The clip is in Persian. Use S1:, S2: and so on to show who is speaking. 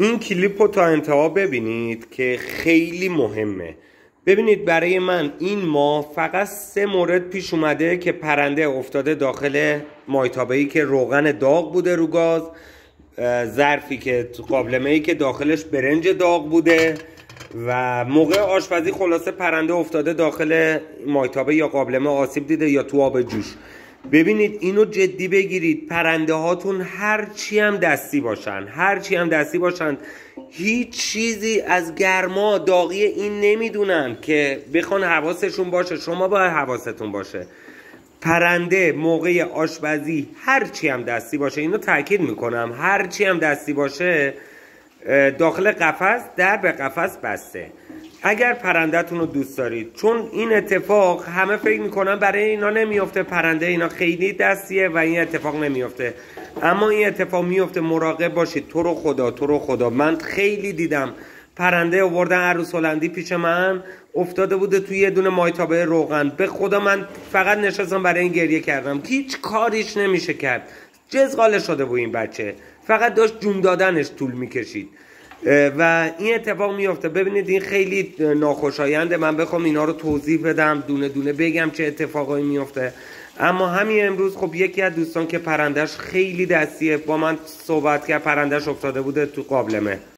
S1: این کلیپ رو تا انتها ببینید که خیلی مهمه. ببینید برای من این ماه فقط سه مورد پیش اومده که پرنده افتاده داخل مایتابه ای که روغن داغ بوده رو گاز ظرفی که قابلمه ای که داخلش برنج داغ بوده و موقع آشپزی خلاصه پرنده افتاده داخل مایتابه یا قابلمه آسیب دیده یا تو آب جوش. ببینید اینو جدی بگیرید. پرنده هاتون هر چی هم دستی باشن. هر چی هم دستی باشن. هیچ چیزی از گرما داغی این نمی‌دونن که بخوان حواسشون باشه. شما باید حواستون باشه. پرنده موقع آشپزی هر چی هم دستی باشه. اینو تاکید می‌کنم. هر چی هم دستی باشه داخل قفس در به قفس بسته. اگر پرندهتون رو دوست دارید چون این اتفاق همه فکر می‌کنن برای اینا نمیفته پرنده اینا خیلی دستیه و این اتفاق نمیفته اما این اتفاق میفته مراقب باشید. تو رو خدا تو رو خدا. من خیلی دیدم پرنده آوردن عروس هلندی پیش من افتاده بوده توی یه دونه مایتابه روغن. به خدا من فقط نشستم برای این گریه کردم. هیچ کاریش نمیشه کرد. جزغاله شده بود این بچه. فقط داشت جون دادنش طول می‌کشید. و این اتفاق میافته. ببینید این خیلی ناخوشاینده من. بخوام اینا رو توضیح بدم دونه دونه بگم چه اتفاقایی میافته. اما همین امروز خب یکی از دوستان که پرندش خیلی دستیه با من صحبت کرد پرندش افتاده بوده تو قابلمه.